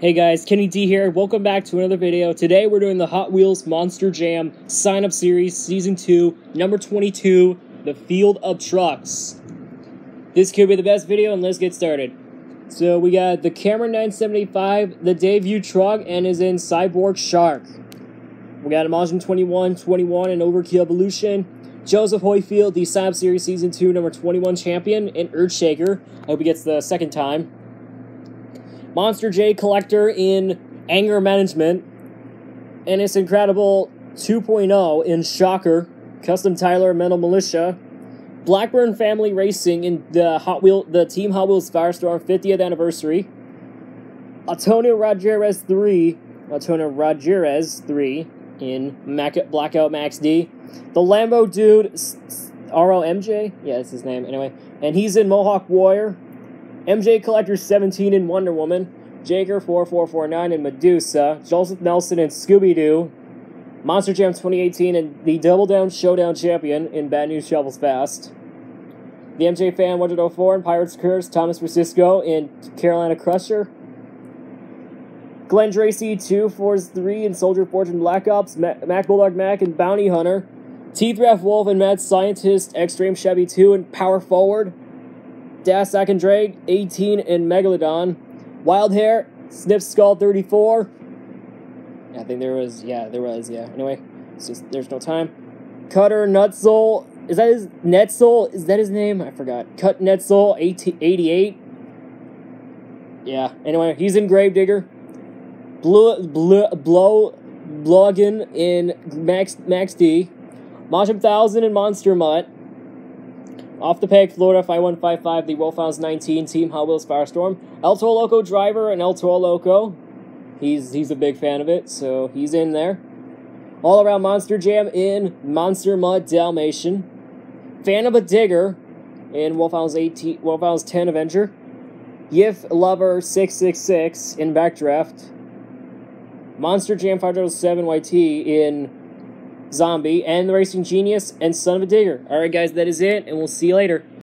Hey guys, Kenny D here. Welcome back to another video. Today we're doing the Hot Wheels Monster Jam Sign Up Series Season 2, Number 22, The Field of Trucks. This could be the best video, and let's get started. So we got the Cameron 975, the debut truck, and is in Cyborg Shark. We got a Majin 21, 21, and Overkill Evolution. Joseph Hoyfield, the Sign Up Series Season 2, Number 21 champion, and Earthshaker. I hope he gets the second time. Monster J Collector in Anger Management, and it's Incredible. 2.0 in Shocker, Custom Tyler Mental Militia, Blackburn Family Racing in the Hot Wheel, the Team Hot Wheels Firestorm 50th anniversary, Antonio Rodriguez 3, Antonio Rodriguez 3 in Mac- Blackout Max D, the Lambo Dude ROMJ, yeah, that's his name anyway, and he's in Mohawk Warrior. MJ Collector 17 in Wonder Woman, Jager 4449 in Medusa, Joseph Nelson in Scooby Doo, Monster Jam 2018 and the Double Down Showdown Champion in Bad News Shovels Fast. The MJ Fan 104 in Pirates Curse, Thomas Francisco in Carolina Crusher. Glenn Tracy 243 in Soldier Fortune Black Ops, Mac Bulldog Mac and Bounty Hunter. Teeth Wolf and Mad Scientist Extreme Chevy 2 and Power Forward. Das and Drake, 18 in Megalodon. Wild Hair, Sniff Skull 34. I think there was, yeah, there was, yeah. Anyway, it's just, there's no time. Cutter Nutsoul, is that his, Netsoul, is that his name? I forgot. Cut Netsoul, 88. Yeah, anyway, he's in Gravedigger. Blue, blue, Blow, Bloggin in Max, Max D. Majin 1000 in Monster Mutt. Off the peg, Florida 5155, the Wolfhounds 19, Team Hot Wheels Firestorm. El Toro Loco driver and El Toro Loco. He's, he's a big fan of it, so he's in there. All Around Monster Jam in Monster Mutt Dalmatian. Fan of a Digger in Wolfhounds 18, Wolfhounds 10 Avenger. Yif Lover 666 in Backdraft. Monster Jam 507 YT in Zombie, and the Racing Genius, and Son of a Digger. Alright, guys, that is it, and we'll see you later.